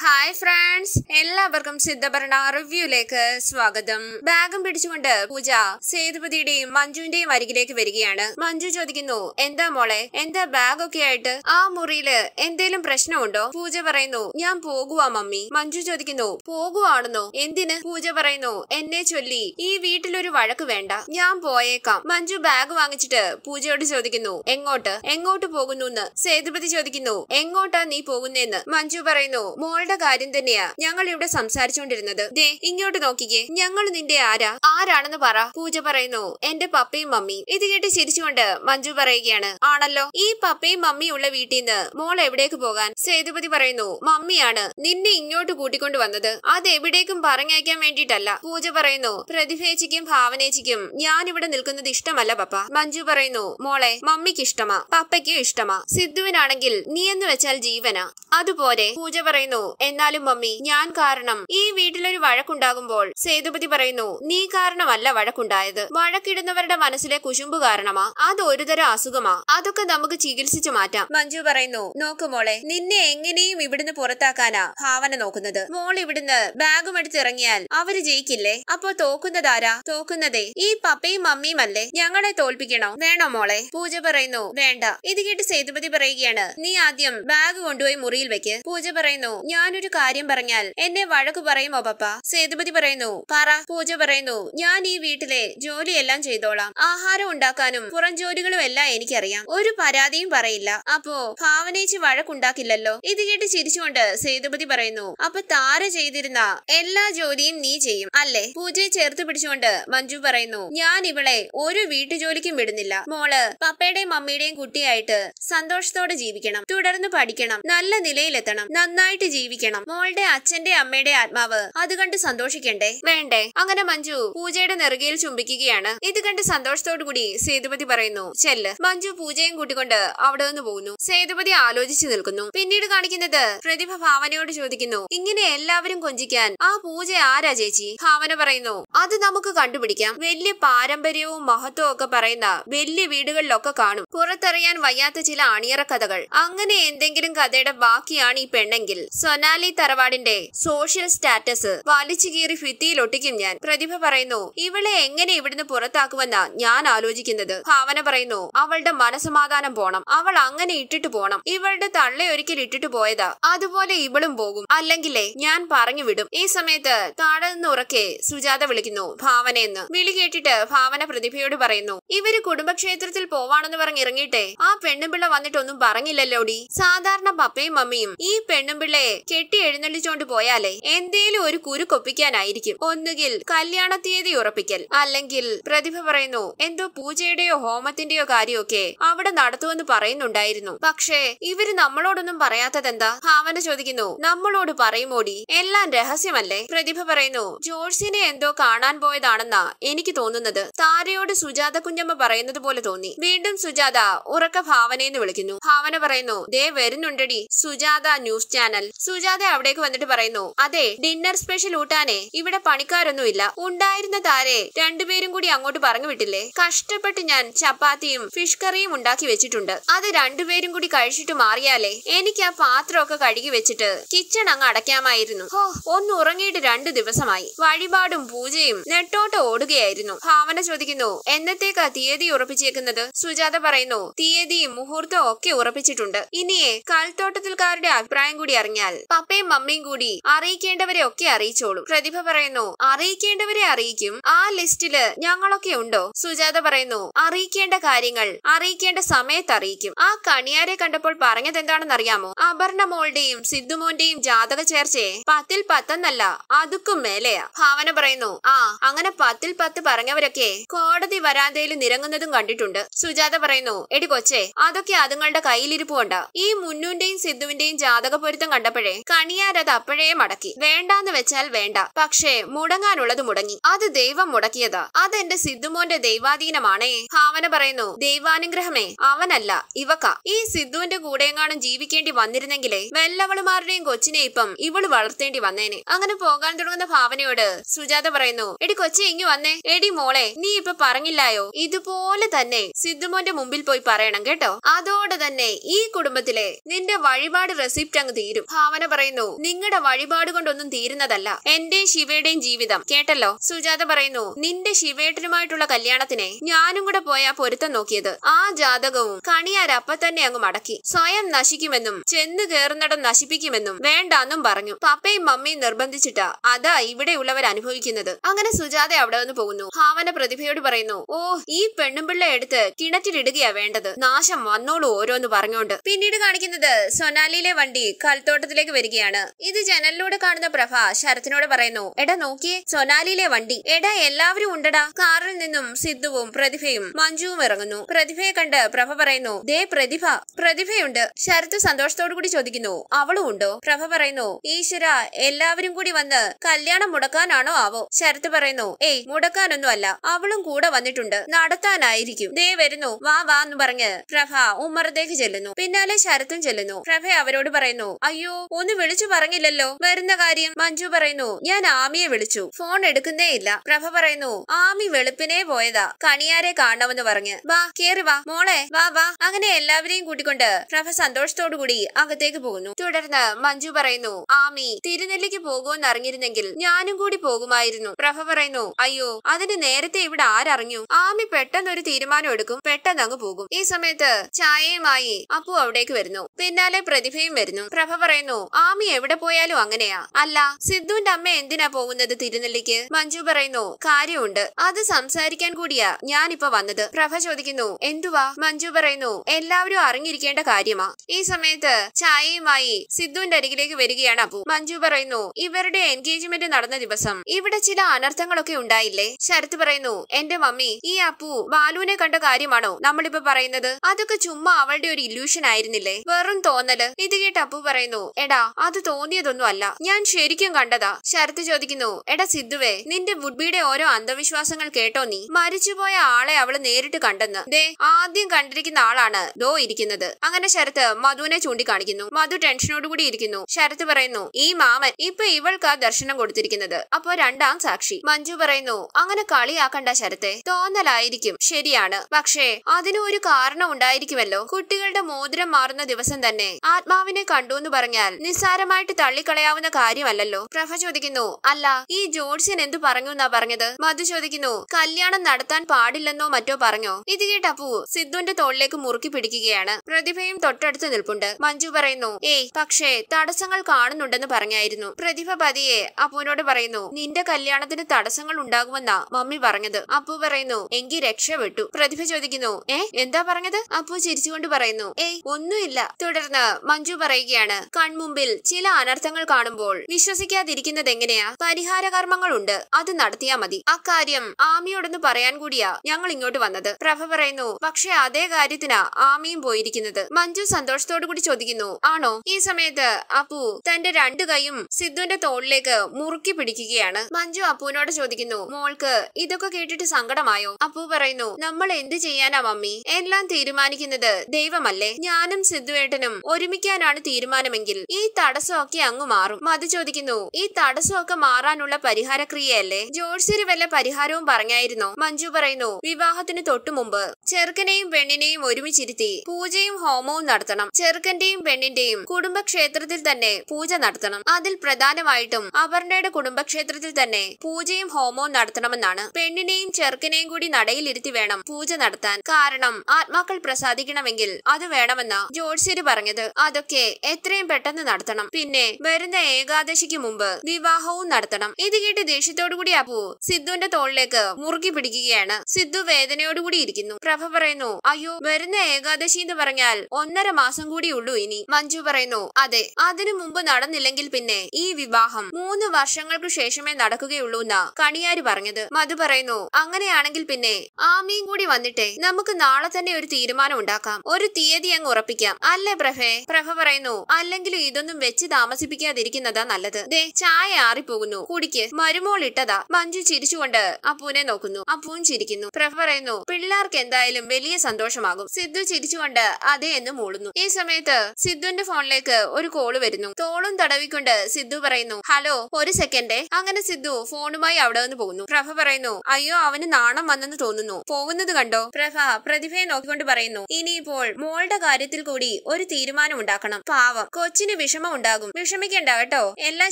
Hi friends എല്ലാവർക്കും സിദ്ധഭരണ റിവ്യൂയിലേക്ക് സ്വാഗതം. ബാഗും പിടിച്ചുകൊണ്ട് പൂജ സേതുപതിയുടെയും മഞ്ജുവിന്റെയും അരികിലേക്ക് വരികയാണ്. മഞ്ജു ചോദിക്കുന്നു എന്താ മോളെ? എന്താ ബാഗൊക്കെ ആയിട്ട്? ആ മുറിയിൽ എന്തേലും പ്രശ്നമുണ്ടോ? പൂജ പറയുന്നു ഞാൻ പോകുവാ മമ്മി. മഞ്ജു ചോദിക്കുന്നു പോകുവാണെന്നോ? എന്തിന്? പൂജ പറയുന്നു എന്നെ ചൊല്ലി. ഈ വീട്ടിലൊരു വഴക്ക് വേണ്ട. ഞാൻ പോയേക്കാം. മഞ്ജു ബാഗ് വാങ്ങിച്ചിട്ട് പൂജയോട് ചോദിക്കുന്നു എങ്ങോട്ട്? എങ്ങോട്ട് പോകുന്നു സേതുപതി ചോദിക്കുന്നു എങ്ങോട്ടാ നീ പോകുന്നേന്ന്? മഞ്ജു പറയുന്നു മോളുടെ കാര്യം തന്നെയാ ഞങ്ങൾ ഇവിടെ സംസാരിച്ചുകൊണ്ടിരുന്നത്. ദേ ഇങ്ങോട്ട് നോക്കിക്കേ. ഞങ്ങൾ നിന്റെ ആരാ? ആരാണെന്ന് പറ. പൂജ പറയുന്നു എന്റെ പപ്പയും മമ്മി ഇത് കേട്ട് ചിരിച്ചുകൊണ്ട് മഞ്ജു പറയുകയാണ് ആണല്ലോ ഈ പപ്പയും മമ്മിയും ഉള്ള വീട്ടിൽ നിന്ന് മോൾ എവിടേക്ക് പോകാൻ? സേതുപതി പറയുന്നു മമ്മിയാണ്. നിന്നെ ഇങ്ങോട്ട് കൂട്ടിക്കൊണ്ടു വന്നത്. അത് എവിടേക്കും പറഞ്ഞയക്കാൻ വേണ്ടിയിട്ടല്ല. പൂജ പറയുന്നു പ്രതിഭേച്ചിക്കും ഭാവനേച്ചിക്കും ഞാൻ ഇവിടെ നിൽക്കുന്നത് ഇഷ്ടമല്ല പപ്പ. മഞ്ജു പറയുന്നു മോളെ മമ്മിക്ക് ഇഷ്ടമാ പപ്പയ്ക്കും ഇഷ്ടമാ. സിദ്ധുവിനാണെങ്കിൽ നീ എന്ന് വെച്ചാൽ ജീവന. അതുപോലെ പൂജ പറയുന്നു എന്നാലും മമ്മി ഞാൻ കാരണം ഈ വീട്ടിലൊരു വഴക്കുണ്ടാകുമ്പോൾ സേതുപതി പറയുന്നു നീ കാരണമല്ല വഴക്കുണ്ടായത്. വഴക്കിടുന്നവരുടെ മനസ്സിലെ കുശുമ്പ് കാരണമാ. അത് ഒരുതരം അസുഖമാ. അതൊക്കെ നമുക്ക് ചികിത്സിച്ചു മാറ്റാം. മഞ്ജു പറയുന്നു നോക്ക് മോളെ നിന്നെ എങ്ങനെയും ഇവിടുന്ന് പുറത്താക്കാനാ ഭാവന നോക്കുന്നത്. മോൾ ഇവിടുന്ന് ബാഗും എടുത്ത് ഇറങ്ങിയാൽ അവർ ജയിക്കില്ലേ? അപ്പോ തോക്കുന്നതാരാ? തോക്കുന്നതേ ഈ പപ്പയും മമ്മിയും അല്ലേ? ഞങ്ങളെ തോൽപ്പിക്കണോ? വേണോ മോളെ? പൂജ പറയുന്നു വേണ്ട. ഇത് കേട്ട് സേതുപതി പറയുകയാണ് നീ ആദ്യം ബാഗ് കൊണ്ടുപോയി മുറിയിൽ വെക്ക്. പൂജ പറയുന്നു ഞാനൊരു കാര്യം പറഞ്ഞാൽ എന്നെ വഴക്കു പറയുമോ പപ്പ? സേതുപതി പറയുന്നു പറ പൂജ പറയുന്നു ഞാൻ ഈ വീട്ടിലെ ജോലിയെല്ലാം ചെയ്തോളാം. ആഹാരം ഉണ്ടാക്കാനും പുറം ജോലികളും എല്ലാം എനിക്കറിയാം. ഒരു പരാതിയും പറയില്ല. അപ്പോ ഭാവനേച്ചി വഴക്കുണ്ടാക്കില്ലല്ലോ? ഇത് കേട്ട് ചിരിച്ചുകൊണ്ട് സേതുപതി പറയുന്നു അപ്പൊ താര ചെയ്തിരുന്ന എല്ലാ ജോലിയും നീ ചെയ്യും അല്ലേ? പൂജയെ ചേർത്ത് പിടിച്ചുകൊണ്ട് മഞ്ജു പറയുന്നു ഞാൻ ഇവളെ ഒരു വീട്ടുജോലിക്കും വിടുന്നില്ല. മോൾ പപ്പയുടെയും മമ്മിയുടെയും കുട്ടിയായിട്ട് സന്തോഷത്തോടെ ജീവിക്കണം തുടർന്ന് പഠിക്കണം നല്ല നിലയിലെത്തണം നന്നായിട്ട് ജീവിക്കണം. മോളുടെ അച്ഛന്റെ അമ്മയുടെ ആത്മാവ്. അത് കണ്ട് സന്തോഷിക്കണ്ടേ? വേണ്ടേ? അങ്ങനെ മഞ്ജു പൂജയുടെ നെറുകയിൽ ചുംബിക്കുകയാണ്. ഇത് കണ്ട് സന്തോഷത്തോടു കൂടി സേതുപതി പറയുന്നു ചെല്ല്. മഞ്ജു പൂജയും കൂട്ടിക്കൊണ്ട് അവിടെ നിന്ന് പോകുന്നു. സേതുപതി ആലോചിച്ചു നിൽക്കുന്നു. പിന്നീട് കാണിക്കുന്നത് പ്രതിഭ ഭാവനയോട് ചോദിക്കുന്നു ഇങ്ങനെ എല്ലാവരും കൊഞ്ചിക്കാൻ ആ പൂജ ആരാ ചേച്ചി? ഭാവന പറയുന്നു അത് നമുക്ക് കണ്ടുപിടിക്കാം. വലിയ പാരമ്പര്യവും മഹത്വവും ഒക്കെ പറയുന്ന വലിയ വീടുകളിലൊക്കെ കാണും. പുറത്തറിയാൻ വയ്യാത്ത ചില അണിയറ കഥകൾ. അങ്ങനെ എന്തെങ്കിലും കഥയുടെ ബാക്കിയാണ് ഈ പെണ്ണെങ്കിൽ. സൊനാലി തറവാടിന്റെ സോഷ്യൽ സ്റ്റാറ്റസ് വലിച്ചു കീറി ഫിത്തിയിലൊട്ടിക്കും ഞാൻ. പ്രതിഭ പറയുന്നു ഇവളെ എങ്ങനെ ഇവിടുന്ന് പുറത്താക്കുമെന്നാ ഞാൻ ആലോചിക്കുന്നത്. ഭാവന പറയുന്നു അവളുടെ മനസമാധാനം പോണം. അവൾ അങ്ങനെ ഇട്ടിട്ട് പോണം. ഇവളുടെ തള്ള ഒരിക്കൽ ഇട്ടിട്ട് പോയതാ. അതുപോലെ ഇവളും പോകും. അല്ലെങ്കിലേ ഞാൻ പറഞ്ഞു വിടും. ഈ സമയത്ത് താഴെ നിന്ന് ഉറക്കെ സുജാത വിളിക്കുന്നു ഭാവനയെന്ന് വിളി കേട്ടിട്ട് ഭാവന പ്രതിഭയോട് പറയുന്നു ഇവർ കുടുംബക്ഷേത്രത്തിൽ പോവാണെന്ന് പറഞ്ഞ് ഇറങ്ങിയിട്ടെ. ആ പെണ്ണുപിള്ള വന്നിട്ടൊന്നും പറഞ്ഞില്ലല്ലോടി. സാധാരണ പപ്പയും മമ്മിയും ഈ പെണ്ണുപിള്ളയെ കെട്ടി എഴുന്നള്ളിച്ചോണ്ട് പോയാലേ എന്തേലും ഒരു കുരുക്കൊപ്പിക്കാനായിരിക്കും ഒന്നുകിൽ കല്യാണ തീയതി ഉറപ്പിക്കൽ അല്ലെങ്കിൽ പ്രതിഭ പറയുന്നു എന്തോ പൂജയുടെയോ ഹോമത്തിന്റെയോ കാര്യമൊക്കെ അവിടെ നടത്തുമെന്ന് പറയുന്നുണ്ടായിരുന്നു. പക്ഷേ ഇവർ നമ്മളോടൊന്നും പറയാത്തതെന്താ? ഭാവന ചോദിക്കുന്നു. നമ്മളോട് പറയുമോടി എല്ലാം രഹസ്യമല്ലേ? പ്രതിഭ പറയുന്നു. ജോഴ്സിനെ എന്തോ കാണാൻ പോയതാണെന്നാ എനിക്ക് തോന്നുന്നത്. താരയോട് സുജാത കുഞ്ഞമ്മ പറയുന്നത് പോലെ തോന്നി. വീണ്ടും സുജാത ഉറക്ക ഭാവനയെന്ന് വിളിക്കുന്നു. ഭാവന പറയുന്നു ദേ വരുന്നുണ്ടടി സുജാത ന്യൂസ് ചാനൽ. സുജാത അവിടേക്ക് വന്നിട്ട് പറയുന്നു അതെ ഡിന്നർ സ്പെഷ്യൽ ഊട്ടാനേ ഇവിടെ പണിക്കാരൊന്നുമില്ല. ഉണ്ടായിരുന്ന താരെ രണ്ടുപേരും കൂടി അങ്ങോട്ട് പറഞ്ഞു വിട്ടില്ലേ? കഷ്ടപ്പെട്ട് ഞാൻ ചപ്പാത്തിയും ഫിഷ് കറിയും ഉണ്ടാക്കി വെച്ചിട്ടുണ്ട്. അത് രണ്ടുപേരും കൂടി കഴിച്ചിട്ട് മാറിയാലേ എനിക്ക് ആ പാത്രമൊക്കെ കഴുകി വെച്ചിട്ട് കിച്ചൺ അങ്ങ് അടയ്ക്കാമായിരുന്നു. ഹോ ഒന്ന് ഉറങ്ങിയിട്ട് രണ്ടു ദിവസമായി. വഴിപാടും പൂജയും നെട്ടോട്ട് ഓടുകയായിരുന്നു. ഭാവന ചോദിക്കുന്നു എന്നത്തേക്കാ തീയതി ഉറപ്പിച്ചേക്കുന്നത്? സുജാത പറയുന്നു തീയതിയും മുഹൂർത്തവും ഒക്കെ ഉറപ്പിച്ചിട്ടുണ്ട്. ഇനിയെ കൽത്തോട്ടത്തിൽക്കാരുടെ അഭിപ്രായം കൂടി അറിഞ്ഞാൽ പപ്പയും മമ്മിയും കൂടി അറിയിക്കേണ്ടവരെ ഒക്കെ അറിയിച്ചോളും. പ്രതിഭ പറയുന്നു അറിയിക്കേണ്ടവരെ അറിയിക്കും. ആ ലിസ്റ്റിൽ ഞങ്ങളൊക്കെ ഉണ്ടോ? സുജാത പറയുന്നു അറിയിക്കേണ്ട കാര്യങ്ങൾ അറിയിക്കേണ്ട സമയത്ത് അറിയിക്കും. ആ കണിയാരെ കണ്ടപ്പോൾ പറഞ്ഞത് എന്താണെന്ന് അറിയാമോ അപർണ മോളുടെയും സിദ്ധുമോന്റെയും ജാതക ചേർച്ചയെ പത്തിൽ പത്തെന്നല്ല അതുക്കും മേലെയാ. ഭാവന പറയുന്നു ആ അങ്ങനെ പത്തിൽ പത്ത് പറഞ്ഞവരൊക്കെ കോടതി വരാന്തയിൽ നിരങ്ങുന്നതും കണ്ടിട്ടുണ്ട്. സുജാത പറയുന്നു എടി കൊച്ചേ അതൊക്കെ അതുങ്ങളുടെ കയ്യിലിരിപ്പുണ്ട ഈ മുന്നൂന്റെയും സിദ്ധുവിന്റെയും ജാതക പൊരുത്തം കണ്ടപ്പോഴേ കണിയാരത് അപ്പോഴേ മടക്കി. വേണ്ടാന്ന് വെച്ചാൽ വേണ്ട. പക്ഷേ മുടങ്ങാനുള്ളത് മുടങ്ങി. അത് ദൈവം മുടക്കിയതാ. അതെന്റെ സിദ്ധുമോന്റെ ദൈവാധീനമാണേ. ഭാവന പറയുന്നു ദൈവാനുഗ്രഹമേ അവനല്ല ഇവക്ക. ഈ സിദ്ധുവിന്റെ കൂടെയെങ്ങാനും ജീവിക്കേണ്ടി വന്നിരുന്നെങ്കിലേ വെല്ലവളുമാരുടെയും കൊച്ചിനെ ഇപ്പം ഇവൾ വളർത്തേണ്ടി വന്നേനെ. അങ്ങനെ പോകാൻ തുടങ്ങുന്ന ഭാവനയോട് സുജാത പറയുന്നു എടി കൊച്ചി ഇങ്ങി വന്നേ. എടി മോളെ നീ ഇപ്പൊ പറഞ്ഞില്ലായോ? ഇതുപോലെ തന്നെ സിദ്ധുമോന്റെ മുമ്പിൽ പോയി പറയണം കേട്ടോ. അതോടെ തന്നെ ഈ കുടുംബത്തിലെ നിന്റെ വഴിപാട് റെസിപ്റ്റ് അങ്ങ് തീരും. ഭാവന പറയുന്നു. നിങ്ങളുടെ വഴിപാട് കൊണ്ടൊന്നും തീരുന്നതല്ല. എന്റെയും ശിവയുടെയും ജീവിതം. കേട്ടല്ലോ? സുജാത പറയുന്നു നിന്റെ ശിവേട്ടനുമായിട്ടുള്ള കല്യാണത്തിനെ ഞാനും കൂടെ പോയാ പൊരുത്തം നോക്കിയത്. ആ ജാതകവും കണിയാർ അപ്പ തന്നെ അങ്ങ് മടക്കി. സ്വയം നശിക്കുമെന്നും ചെന്ന് കയറുന്നിടം നശിപ്പിക്കുമെന്നും വേണ്ടാന്നും പറഞ്ഞു. പപ്പയും മമ്മിയും നിർബന്ധിച്ചിട്ടാ അതാ ഇവിടെയുള്ളവർ അനുഭവിക്കുന്നത്. അങ്ങനെ സുജാത അവിടെ നിന്ന് പോകുന്നു. ഭാവന പ്രതിഭയോട് പറയുന്നു ഓ ഈ പെണ്ണുമ്പിള്ള എടുത്ത് കിണറ്റിലിടുകയാ വേണ്ടത്. നാശം വന്നോളൂ ഓരോന്ന് പറഞ്ഞോണ്ട്. പിന്നീട് കാണിക്കുന്നത് സൊനാലിയിലെ വണ്ടി കൽത്തോട്ടത്തിലേക്ക് വരികയാണ്. ഇത് ജനലിലൂടെ കാണുന്ന പ്രഭ ശരത്തിനോട് പറയുന്നു എടാ നോക്കിയേ സൊനാലിയിലെ വണ്ടി. എടാ എല്ലാവരും ഉണ്ടടാ. കാറിൽ നിന്നും സിദ്ധുവും പ്രതിഭയും മഞ്ജുവും ഇറങ്ങുന്നു. പ്രതിഭയെ കണ്ട് പ്രഭ പറയുന്നു ദേ പ്രതിഭ പ്രതിഭയുണ്ട്. ശരത്ത് സന്തോഷത്തോടു കൂടി ചോദിക്കുന്നു അവളും ഉണ്ടോ? പ്രഭ പറയുന്നു ഈശ്വര എല്ലാവരും കൂടി വന്ന് കല്യാണം മുടക്കാനാണോ ആവോ? ശരത്ത് പറയുന്നു ഏയ് മുടക്കാനൊന്നും അല്ല അവളും കൂടെ വന്നിട്ടുണ്ട്. നടത്താനായിരിക്കും. ദേ വരുന്നു. വാ വാ എന്ന് പറഞ്ഞ് പ്രഭ ഉമ്മറത്തേക്ക് ചെല്ലുന്നു. പിന്നാലെ ശരത്തും ചെല്ലുന്നു. പ്രഭ അവരോട് പറയുന്നു അയ്യോ ഒന്ന് വിളിച്ചു പറഞ്ഞില്ലല്ലോ. വരുന്ന കാര്യം മഞ്ജു പറയുന്നു. ഞാൻ ആമിയെ വിളിച്ചു. ഫോൺ എടുക്കുന്നേ ഇല്ല. പ്രഭ പറയുന്നു ആമി വെളുപ്പിനെ പോയതാ. കണിയാരെ കാണണമെന്ന് പറഞ്ഞ്. വാ കേറി വാ. മോളെ വാ വാ. അങ്ങനെ എല്ലാവരെയും കൂട്ടിക്കൊണ്ട് പ്രഭ സന്തോഷത്തോടു കൂടി അകത്തേക്ക് പോകുന്നു. തുടർന്ന് മഞ്ജു പറയുന്നു ആമി തിരുനെല്ലിക്ക് പോകുമെന്ന് അറിഞ്ഞിരുന്നെങ്കിൽ ഞാനും കൂടി പോകുമായിരുന്നു. പ്രഭ പറയുന്നു അയ്യോ അതിന് നേരത്തെ ഇവിടെ ആരറിഞ്ഞു? ആമി പെട്ടെന്ന് ഒരു തീരുമാനം എടുക്കും. പെട്ടെന്ന് അങ്ങ് പോകും. ഈ സമയത്ത് ചായയുമായി അപ്പു അവിടേക്ക് വരുന്നു. പിന്നാലെ പ്രതിഭയും വരുന്നു. പ്രഭ പറയുന്നു ആമി എവിടെ പോയാലും അങ്ങനെയാ. അല്ല സിദ്ധുവിന്റെ അമ്മ എന്തിനാ പോകുന്നത് തിരുനെല്ലിക്ക്? മഞ്ജു പറയുന്നു കാര്യമുണ്ട്. അത് സംസാരിക്കാൻ കൂടിയാ. ഞാനിപ്പോ വന്നത്. പ്രഭ ചോദിക്കുന്നു എന്തുവാ? മഞ്ജു പറയുന്നു എല്ലാവരും അറിഞ്ഞിരിക്കേണ്ട കാര്യമാ. ഈ സമയത്ത് ചായയുമായി സിദ്ധുവിന്റെ അരികിലേക്ക് വരികയാണ് അപ്പു. മഞ്ജു പറയുന്നു ഇവരുടെ എൻഗേജ്മെന്റ് നടന്ന ദിവസം ഇവിടെ ചില അനർത്ഥങ്ങളൊക്കെ ഉണ്ടായില്ലേ? ശരത് പറയുന്നു എന്റെ മമ്മി ഈ അപ്പു ബാലുവിനെ കണ്ട കാര്യമാണോ നമ്മളിപ്പോ പറയുന്നത്? അതൊക്കെ ചുമ്മാ അവളുടെ ഒരു ഇല്യൂഷൻ ആയിരുന്നില്ലേ? വെറും തോന്നൽ. ഇത് കേട്ട് അപ്പു പറയുന്നു എടാ അത് തോന്നിയതൊന്നും അല്ല ഞാൻ ശരിക്കും കണ്ടതാ. ശരത് ചോദിക്കുന്നു എടാ സിദ്ധുവേ നിന്റെ വുഡ്ബിയുടെ ഓരോ അന്ധവിശ്വാസങ്ങൾ കേട്ടോ നീ? മരിച്ചുപോയ ആളെ അവൾ നേരിട്ട് കണ്ടെന്ന്. ദേ ആദ്യം കണ്ടിരിക്കുന്ന ആളാണ് ദോ ഇരിക്കുന്നത്. അങ്ങനെ ശരത്ത് മധുവിനെ ചൂണ്ടിക്കാണിക്കുന്നു. മധു ടെൻഷനോടുകൂടി ഇരിക്കുന്നു. ശരത് പറയുന്നു ഈ മാമൻ ഇപ്പൊ ഇവൾക്ക് ദർശനം കൊടുത്തിരിക്കുന്നത്. അപ്പോ രണ്ടാം സാക്ഷി. മഞ്ജു പറയുന്നു അങ്ങനെ കളിയാക്കണ്ട ശരത്തെ. തോന്നലായിരിക്കും. ശരിയാണ്. പക്ഷേ അതിന് ഒരു കാരണം ഉണ്ടായിരിക്കുമല്ലോ. കുട്ടികളുടെ മോതിരം മാറുന്ന ദിവസം തന്നെ ആത്മാവിനെ കണ്ടു എന്ന് പറഞ്ഞാൽ നിസ്സാരമായിട്ട് തള്ളിക്കളയാവുന്ന കാര്യമല്ലല്ലോ. പ്രഭ ചോദിക്കുന്നു അല്ല ഈ ജോഡ്സ്യൻ എന്തു പറഞ്ഞു എന്നാ പറഞ്ഞത്? മധു ചോദിക്കുന്നു കല്യാണം നടത്താൻ പാടില്ലെന്നോ മറ്റോ പറഞ്ഞോ? ഇത് കേട്ട് അപ്പു സിദ്ധുവിന്റെ തോളിലേക്ക് മുറുക്കി പിടിക്കുകയാണ്. പ്രതിഭയും തൊട്ടടുത്ത് നിൽപ്പുണ്ട്. മഞ്ജു പറയുന്നു ഏയ് പക്ഷേ തടസ്സങ്ങൾ കാണുന്നുണ്ടെന്ന് പറഞ്ഞായിരുന്നു. പ്രതിഭ പതിയെ അപ്പുവിനോട് പറയുന്നു നിന്റെ കല്യാണത്തിന് തടസ്സങ്ങൾ ഉണ്ടാകുമെന്നാ മമ്മി പറഞ്ഞത്. അപ്പു പറയുന്നു എങ്കി രക്ഷപ്പെട്ടു പ്രതിഭ ചോദിക്കുന്നു ഏ എന്താ പറഞ്ഞത്? അപ്പു ചിരിച്ചുകൊണ്ട് പറയുന്നു ഏയ് ഒന്നുമില്ല. തുടർന്ന് മഞ്ജു പറയുകയാണ് കൺമുമ്പിൽ ചില അനർത്ഥങ്ങൾ കാണുമ്പോൾ വിശ്വസിക്കാതിരിക്കുന്നത് എങ്ങനെയാ പരിഹാര കർമ്മങ്ങളുണ്ട് അത് നടത്തിയാ മതി. അക്കാര്യം ആമിയോടൊന്ന് പറയാൻ കൂടിയാ ഞങ്ങൾ ഇങ്ങോട്ട് വന്നത്. പ്രഭ പറയുന്നു പക്ഷെ അതേ കാര്യത്തിനാ ആമിയും പോയിരിക്കുന്നത്. മഞ്ജു സന്തോഷത്തോടു കൂടി ചോദിക്കുന്നു ആണോ? ഈ സമയത്ത് അപ്പു തന്റെ രണ്ടു കൈയും സിദ്ധുവിന്റെ തോളിലേക്ക് മുറുക്കി പിടിക്കുകയാണ്. മഞ്ജു അപ്പുവിനോട് ചോദിക്കുന്നു മോൾക്ക് ഇതൊക്കെ കേട്ടിട്ട് സങ്കടമായോ? അപ്പു പറയുന്നു നമ്മൾ എന്ത് ചെയ്യാനാ മമ്മി? എല്ലാം തീരുമാനിക്കുന്നത് ദൈവമല്ലേ? ഞാനും സിദ്ധുവേട്ടനും ഒരുമിക്കാനാണ് തീരുമാനമെങ്കിൽ ഈ തടസ്സമൊക്കെ അങ്ങ് മാറും. മധു ചോദിക്കുന്നു ഈ തടസ്സമൊക്കെ മാറാനുള്ള പരിഹാരക്രിയയല്ലേ? ജോത്സ്യര് വല്ല പരിഹാരവും പറഞ്ഞായിരുന്നോ? മഞ്ജു പറയുന്നു വിവാഹത്തിന് തൊട്ടു മുമ്പ് ചെറുക്കനെയും പെണ്ണിനെയും ഒരുമിച്ചിരുത്തി പൂജയും ഹോമവും നടത്തണം. ചെറുക്കന്റെയും പെണ്ണിന്റെയും കുടുംബക്ഷേത്രത്തിൽ തന്നെ പൂജ നടത്തണം. അതിൽ പ്രധാനമായിട്ടും അപർണയുടെ കുടുംബക്ഷേത്രത്തിൽ തന്നെ പൂജയും ഹോമവും നടത്തണമെന്നാണ്. പെണ്ണിനെയും ചെറുക്കനെയും കൂടി നടയിലിരുത്തി വേണം പൂജ നടത്താൻ. കാരണം ആത്മാക്കൾ പ്രസാദിക്കണമെങ്കിൽ അത് വേണമെന്ന ജോത്സ്യര് പറഞ്ഞത്. അതൊക്കെ എത്രയും പെട്ടെന്ന് നടത്തണം. പിന്നെ വരുന്ന ഏകാദശിക്ക് മുമ്പ് വിവാഹവും നടത്തണം. ഇത് കേട്ട് ദേഷ്യത്തോടുകൂടി അപ്പു സിദ്ധുവിന്റെ തോളിലേക്ക് മുറുകി പിടിക്കുകയാണ്. സിദ്ധു വേദനയോടുകൂടി ഇരിക്കുന്നു. പ്രഭ പറയുന്നു അയ്യോ വരുന്ന ഏകാദശി എന്ന് പറഞ്ഞാൽ ഒന്നര മാസം കൂടി ഉള്ളൂ ഇനി. മഞ്ജു പറയുന്നു അതെ അതിനു മുമ്പ് നടന്നില്ലെങ്കിൽ പിന്നെ ഈ വിവാഹം മൂന്ന് വർഷങ്ങൾക്ക് ശേഷമേ നടക്കുകയുള്ളൂ എന്നാ കണിയാര് പറഞ്ഞത്. മധു പറയുന്നു അങ്ങനെയാണെങ്കിൽ പിന്നെ ആമിയും കൂടി വന്നിട്ടെ നമുക്ക് നാളെ തന്നെ ഒരു തീരുമാനം ഉണ്ടാക്കാം. ഒരു തീയതി അങ്ങ് ഉറപ്പിക്കാം. അല്ലേ പ്രഭേ? പ്രഭ പറയുന്നു അല്ലെങ്കിലും ഇതൊന്നും വെച്ച് താമസിപ്പിക്കാതിരിക്കുന്നതാ നല്ലത്. ദേ ചായ ആറിപ്പോകുന്നു. കുടിക്ക്. മരുമോൾ ഇട്ടതാ. മഞ്ജു ചിരിച്ചുകൊണ്ട് അപ്പൂനെ നോക്കുന്നു. അപ്പൂൻ ചിരിക്കുന്നു. പ്രഭ പറയുന്നു പിള്ളേർക്ക് എന്തായാലും വലിയ സന്തോഷമാകും. സിദ്ധു ചിരിച്ചുകൊണ്ട് അതേ എന്ന് മൂളുന്നു. ഈ സമയത്ത് സിദ്ധുവിന്റെ ഫോണിലേക്ക് ഒരു കോൾ വരുന്നു. തോളും തടവിക്കൊണ്ട് സിദ്ധു പറയുന്നു ഹലോ ഒരു സെക്കൻഡേ. അങ്ങനെ സിദ്ധു ഫോണുമായി അവിടെ നിന്ന് പോകുന്നു. പ്രഭ പറയുന്നു അയ്യോ അവന് നാണം വന്നെന്ന് തോന്നുന്നു. പോകുന്നത് കണ്ടോ? പ്രഭ പ്രതിഭയെ നോക്കിക്കൊണ്ട് പറയുന്നു ഇനിയിപ്പോൾ മോളുടെ കാര്യത്തിൽ കൂടി ഒരു തീരുമാനം ഉണ്ടാക്കണം. പാവം. കൊച്ചിന് വിഷ വിഷമം ഉണ്ടാകും വിഷമിക്കണ്ട കേട്ടോ. എല്ലാം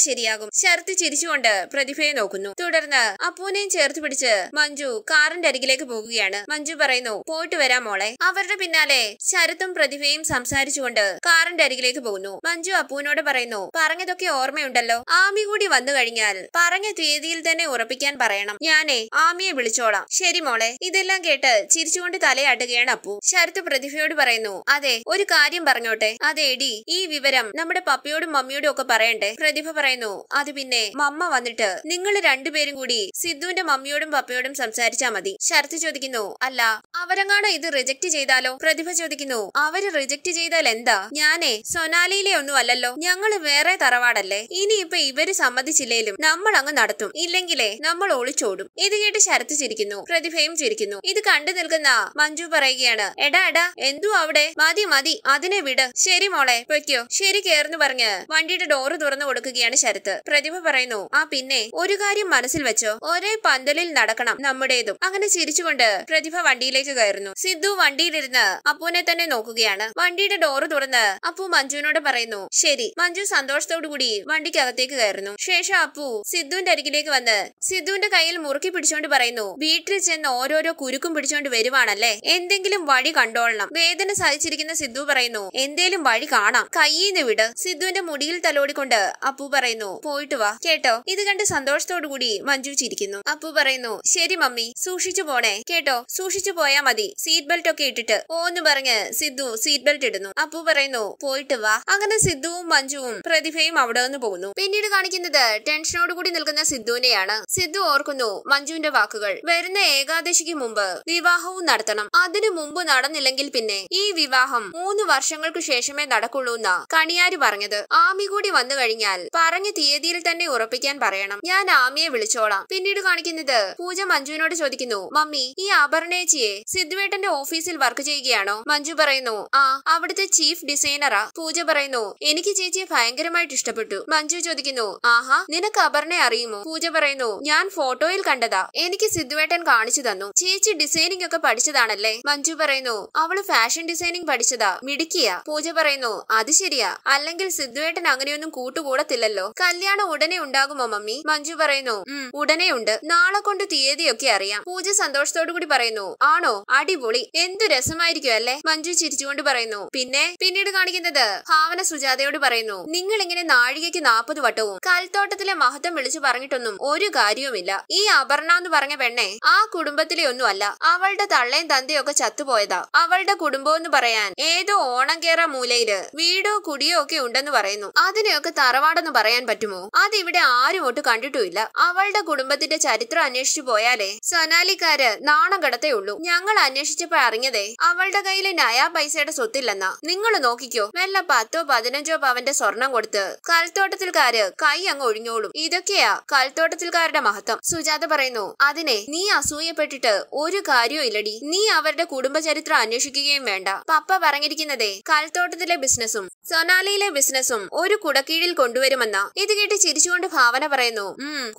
ശരിയാകും. ശരത്ത് ചിരിച്ചുകൊണ്ട് പ്രതിഭയെ നോക്കുന്നു. തുടർന്ന് അപ്പൂനെയും ചേർത്ത് പിടിച്ച് മഞ്ജു കാറിന്റെ അരികിലേക്ക് പോകുകയാണ് മഞ്ജു പറയുന്നു പോയിട്ട് വരാം മോളെ. അവരുടെ പിന്നാലെ ശരത്തും പ്രതിഭയും സംസാരിച്ചുകൊണ്ട് കാറിന്റെ അരികിലേക്ക് പോകുന്നു. മഞ്ജു അപ്പൂനോട് പറയുന്നു പറഞ്ഞതൊക്കെ ഓർമ്മയുണ്ടല്ലോ. ആമി കൂടി വന്നു കഴിഞ്ഞാൽ പറഞ്ഞ തീയതിയിൽ തന്നെ ഉറപ്പിക്കാൻ പറയണം. ഞാനേ ആമിയെ വിളിച്ചോളാം. ശരി മോളെ. ഇതെല്ലാം കേട്ട് ചിരിച്ചുകൊണ്ട് തലയാട്ടുകയാണ് അപ്പു. ശരത്ത് പ്രതിഭയോട് പറയുന്നു അതെ ഒരു കാര്യം പറഞ്ഞോട്ടെ. അതെ എടി ഈ വിവരം നമ്മുടെ പപ്പയോടും മമ്മിയോടും ഒക്കെ പറയണ്ടേ? പ്രതിഭ പറയുന്നു അത് പിന്നെ മമ്മ വന്നിട്ട് നിങ്ങൾ രണ്ടുപേരും കൂടി സിദ്ധുവിന്റെ മമ്മിയോടും പപ്പയോടും സംസാരിച്ചാ മതി. ശരത്ത് ചോദിക്കുന്നു അല്ല അവരങ്ങാണ് ഇത് റിജക്ട് ചെയ്താലോ? പ്രതിഭ ചോദിക്കുന്നു അവർ റിജക്ട് ചെയ്താൽ എന്താ? ഞാനേ സൊനാലിയിലെ ഒന്നും അല്ലല്ലോ ഞങ്ങൾ വേറെ തറവാടല്ലേ? ഇനി ഇപ്പൊ ഇവർ സമ്മതിച്ചില്ലേലും നമ്മൾ അങ്ങ് നടത്തും. ഇല്ലെങ്കിലേ നമ്മൾ ഒളിച്ചോടും. ഇത് കേട്ട് ശരത്ത് ചിരിക്കുന്നു പ്രതിഭയും ചിരിക്കുന്നു. ഇത് കണ്ടു നിൽക്കുന്ന മഞ്ജു പറയുകയാണ് എടാ എടാ എന്തു അവിടെ? മതി മതി അതിനെ വിട്. ശരി മോളെ പൊയ്ക്കോ. ശരി കേർന്ന് പറഞ്ഞ് വണ്ടിയുടെ ഡോറ് തുറന്നു കൊടുക്കുകയാണ് ശരത്ത് പ്രതിഭ പറയുന്നു ആ പിന്നെ ഒരു കാര്യം മനസ്സിൽ വെച്ചോ. ഒരേ പന്തലിൽ നടക്കണം നമ്മുടേതും. അങ്ങനെ ചിരിച്ചുകൊണ്ട് പ്രതിഭ വണ്ടിയിലേക്ക് കയറുന്നു. സിദ്ധു വണ്ടിയിലിരുന്ന് അപ്പുവിനെ തന്നെ നോക്കുകയാണ്. വണ്ടിയുടെ ഡോറ് തുറന്ന് അപ്പു മഞ്ജുവിനോട് പറയുന്നു ശരി. മഞ്ജു സന്തോഷത്തോടു കൂടി വണ്ടിക്കകത്തേക്ക് കയറുന്നു. ശേഷം അപ്പു സിദ്ധുവിന്റെ അരികിലേക്ക് വന്ന് സിദ്ധുവിന്റെ കയ്യിൽ മുറുക്കി പിടിച്ചോണ്ട് പറയുന്നു വീട്ടിൽ ചെന്ന് ഓരോരോ കുരുക്കും പിടിച്ചോണ്ട് വരുവാണല്ലേ? എന്തെങ്കിലും വഴി കണ്ടോളണം. വേദന സഹിച്ചിരിക്കുന്ന സിദ്ധു പറയുന്നു എന്തേലും വഴി കാണാം. കയ്യിന്ന് വിട്. സിദ്ധുവിന്റെ മുടിയിൽ തലോടിക്കൊണ്ട് അപ്പു പറയുന്നു പോയിട്ട് വാ. കേട്ടോ? ഇത് കണ്ട് സന്തോഷത്തോടു കൂടി മഞ്ജു ചിരിക്കുന്നു. അപ്പു പറയുന്നു ശരി മമ്മി സൂക്ഷിച്ചു പോണേ. കേട്ടോ? സൂക്ഷിച്ചു പോയാ മതി. സീറ്റ് ബെൽറ്റ് ഒക്കെ ഇട്ടിട്ട് ഓന്ന് പറഞ്ഞ് സിദ്ധു സീറ്റ് ബെൽറ്റ് ഇടുന്നു. അപ്പു പറയുന്നു പോയിട്ട് വാ. അങ്ങനെ സിദ്ധുവും മഞ്ജുവും പ്രതിഭയും അവിടെ നിന്ന് പോകുന്നു. പിന്നീട് കാണിക്കുന്നത് ടെൻഷനോട് കൂടി നിൽക്കുന്ന സിദ്ധുവിനെയാണ്. സിദ്ധു ഓർക്കുന്നു മഞ്ജുവിന്റെ വാക്കുകൾ. വരുന്ന ഏകാദശിക്ക് മുമ്പ് വിവാഹവും നടത്തണം. അതിനു മുമ്പ് നടന്നില്ലെങ്കിൽ പിന്നെ ഈ വിവാഹം മൂന്ന് വർഷങ്ങൾക്ക് ശേഷമേ നടക്കുള്ളൂ കണിയാരി കണിയാര് പറഞ്ഞത്. ആമി കൂടി വന്നു കഴിഞ്ഞാൽ പറഞ്ഞ തീയതിയിൽ തന്നെ ഉറപ്പിക്കാൻ പറയണം. ഞാൻ ആമിയെ വിളിച്ചോളാം. പിന്നീട് കാണിക്കുന്നത് പൂജ മഞ്ജുവിനോട് ചോദിക്കുന്നു മമ്മി ഈ ആഭരണേച്ചിയെ സിദ്ധുവേട്ടന്റെ ഓഫീസിൽ വർക്ക് ചെയ്യുകയാണോ? മഞ്ജു പറയുന്നു ആ അവിടുത്തെ ചീഫ് ഡിസൈനറാ. പൂജ പറയുന്നു എനിക്ക് ചേച്ചിയെ ഭയങ്കരമായിട്ട് ഇഷ്ടപ്പെട്ടു. മഞ്ജു ചോദിക്കുന്നു ആഹാ നിനക്ക് അപർണയെ അറിയുമോ? പൂജ പറയുന്നു ഞാൻ ഫോട്ടോയിൽ കണ്ടതാ. എനിക്ക് സിദ്ധുവേട്ടൻ കാണിച്ചു തന്നു. ചേച്ചി ഡിസൈനിങ് ഒക്കെ പഠിച്ചതാണല്ലേ? മഞ്ജു പറയുന്നു അവൾ ഫാഷൻ ഡിസൈനിങ് പഠിച്ചതാ. മിടുക്കിയാ. പൂജ പറയുന്നു അത് ശരിയാ. അല്ലെങ്കിൽ സിദ്ധുവേട്ടൻ അങ്ങനെയൊന്നും കൂട്ടുകൂടത്തില്ലല്ലോ. കല്യാണം ഉടനെ ഉണ്ടാകുമോ മമ്മി? മഞ്ജു പറയുന്നു. "ഉം, ഉടനെ ഉണ്ട് നാളെ കൊണ്ട് തീയതിയൊക്കെ അറിയാം. പൂജ സന്തോഷത്തോടു കൂടി പറയുന്നു. ആണോ? അടിപൊളി. എന്തു രസമായിരിക്കും അല്ലേ? മഞ്ജു ചിരിച്ചുകൊണ്ട് പറയുന്നു. പിന്നെ? പിന്നീട് കാണിക്കുന്നത്? ഭാവന സുജാതയോട് പറയുന്നു. നിങ്ങൾ ഇങ്ങനെ നാഴികയ്ക്ക് നാൽപ്പത് വട്ടവും കൽത്തോട്ടത്തിലെ മഹത്വം വിളിച്ചു പറഞ്ഞിട്ടൊന്നും ഒരു കാര്യവുമില്ല. ഈ അപർണ എന്ന് പറഞ്ഞ പെണ്ണെ ആ കുടുംബത്തിലെ ഒന്നും അല്ല അവളുടെ തള്ളയും തന്തയും ഒക്കെ ചത്തുപോയതാ. അവളുടെ കുടുംബം എന്ന് പറയാൻ ഏതോ ഓണം കേറ മൂലയിൽ വീടോ കുടിയോ ഒക്കെ ഉണ്ടെന്ന് പറയുന്നു. അതിനെയൊക്കെ തറവാടെന്ന് പറയാൻ പറ്റുമോ? അത് ഇവിടെ ആരും ഒട്ട് കണ്ടിട്ടുമില്ല. അവളുടെ കുടുംബത്തിന്റെ ചരിത്രം അന്വേഷിച്ചു പോയാലേ സൊനാലിക്കാര് നാണം കടത്തേയുള്ളൂ ഞങ്ങൾ അന്വേഷിച്ചപ്പോ അറിഞ്ഞതേ അവളുടെ കയ്യിൽ നയാ പൈസയുടെ സ്വത്തില്ലെന്നാ. നിങ്ങൾ നോക്കിക്കോ. വല്ല പത്തോ പതിനഞ്ചോ പവന്റെ സ്വർണം കൊടുത്ത് കൽത്തോട്ടത്തിൽക്കാര് കൈ അങ്ങ് ഒഴിഞ്ഞോളും. ഇതൊക്കെയാ കൽത്തോട്ടത്തിൽക്കാരുടെ മഹത്വം. സുജാത പറയുന്നു അതിനെ നീ അസൂയപ്പെട്ടിട്ട് ഒരു കാര്യവും ഇല്ലടി. നീ അവരുടെ കുടുംബചരിത്രം അന്വേഷിക്കുകയും വേണ്ട. പപ്പ പറഞ്ഞിരിക്കുന്നതേ കൽത്തോട്ടത്തിലെ ബിസിനസ്സും സൊനാലിയിലെ ബിസിനസ്സും ഒരു കുടക്കീഴിൽ കൊണ്ടുവരുമെന്ന. ഇത് കേട്ട് ചിരിച്ചുകൊണ്ട് ഭാവന പറയുന്നു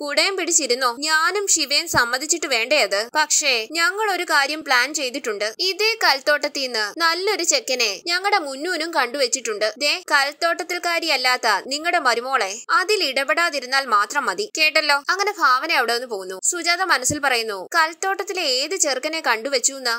കുടയും പിടിച്ചിരുന്നോ? ഞാനും ശിവയും സമ്മതിച്ചിട്ട് വേണ്ടേ അത്? പക്ഷേ ഞങ്ങൾ ഒരു കാര്യം പ്ലാൻ ചെയ്തിട്ടുണ്ട്. ഇതേ കൽത്തോട്ടത്തിൽ നിന്ന് നല്ലൊരു ചെക്കനെ ഞങ്ങളുടെ മുന്നൂനും കണ്ടുവച്ചിട്ടുണ്ട്. ദേ കൽത്തോട്ടത്തിൽക്കാരിയല്ലാത്ത നിങ്ങളുടെ മരുമോളെ അതിൽ ഇടപെടാതിരുന്നാൽ മാത്രം മതി. കേട്ടല്ലോ? അങ്ങനെ ഭാവന അവിടെ നിന്ന് പോകുന്നു സുജാത മനസ്സിൽ പറയുന്നു കൽത്തോട്ടത്തിലെ ഏത് ചെറുക്കനെ കണ്ടുവച്ചു എന്ന്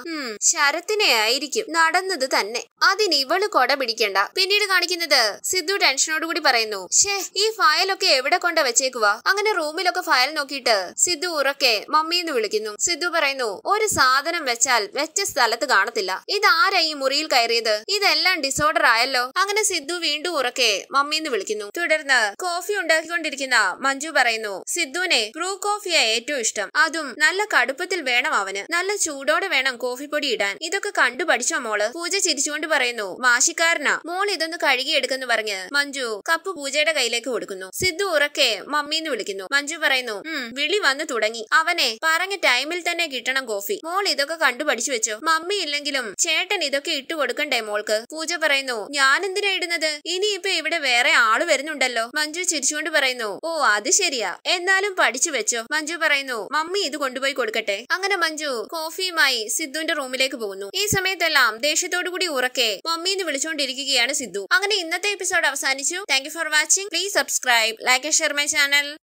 ശരത്തിനെ ആയിരിക്കും. നടന്നത് തന്നെ. അതിന് ഇവൾ കൊട പിടിക്കണ്ട പിന്നീട് കാണിക്കുന്നത് സിദ്ധു ടെൻഷനോട് കൂടി പറയുന്നു ഷേ ഈ ഫയലൊക്കെ എവിടെ കൊണ്ട വെച്ചേക്കുവാ? അങ്ങനെ റൂമിലൊക്കെ ഫയൽ നോക്കിയിട്ട് സിദ്ധു ഉറക്കെ മമ്മി എന്ന് വിളിക്കുന്നു. സിദ്ധു പറയുന്നു ഒരു സാധനം വെച്ചാൽ വെച്ച സ്ഥലത്ത് കാണത്തില്ല. ഇതാരാ ഈ മുറിയിൽ കയറിയത്? ഇതെല്ലാം ഡിസോർഡർ ആയല്ലോ. അങ്ങനെ സിദ്ധു വീണ്ടും ഉറക്കെ മമ്മി എന്ന് വിളിക്കുന്നു. തുടർന്ന് കോഫി ഉണ്ടാക്കിക്കൊണ്ടിരിക്കുന്ന മഞ്ജു പറയുന്നു സിദ്ധുവിനെ ബ്രൂ കോഫിയാ ഏറ്റവും ഇഷ്ടം. അതും നല്ല കടുപ്പത്തിൽ വേണം അവന്. നല്ല ചൂടോടെ വേണം കോഫി പൊടി ഇടാൻ. ഇതൊക്കെ കണ്ടു പഠിച്ചോ മോൾ? പൂജ ചിരിച്ചുകൊണ്ട് പറയുന്നു വാശിക്കാരനാ. മോൾ ഇതൊന്ന് കഴുകിയെടുക്കുന്നു പറഞ്ഞ് മഞ്ജു കപ്പ് പൂജയുടെ കയ്യിലേക്ക് കൊടുക്കുന്നു. സിദ്ധു ഉറക്കെ മമ്മിന്ന് വിളിക്കുന്നു. മഞ്ജു പറയുന്നു വിളി വന്നു തുടങ്ങി. അവനെ പറഞ്ഞ ടൈമിൽ തന്നെ കിട്ടണം കോഫി. മോൾ ഇതൊക്കെ കണ്ടു പഠിച്ചു വെച്ചോ? മമ്മി ഇല്ലെങ്കിലും ചേട്ടൻ ഇതൊക്കെ ഇട്ടു കൊടുക്കണ്ടേ മോൾക്ക്? പൂജ പറയുന്നു ഞാൻ എന്തിനാ ഇടുന്നത്? ഇനിയിപ്പൊ ഇവിടെ വേറെ ആൾ വരുന്നുണ്ടല്ലോ. മഞ്ജു ചിരിച്ചുകൊണ്ട് പറയുന്നു ഓ അത് ശരിയാ. എന്നാലും പഠിച്ചു വെച്ചോ. മഞ്ജു പറയുന്നു മമ്മി ഇത് കൊണ്ടുപോയി കൊടുക്കട്ടെ. അങ്ങനെ മഞ്ജു കോഫിയുമായി സിദ്ധുവിന്റെ റൂമിലേക്ക് പോകുന്നു. ഈ സമയത്തെല്ലാം ദേഷ്യത്തോടു കൂടി ഉറക്കെ മമ്മിന്ന് വിളിച്ചുകൊണ്ടിരിക്കുകയാണ് സിദ്ധു. അങ്ങനെ ഇന്നത്തെ എപ്പിസോഡ് എപ്പിസോഡ് അവസാനിച്ചു. Thank for watching please subscribe like share my channel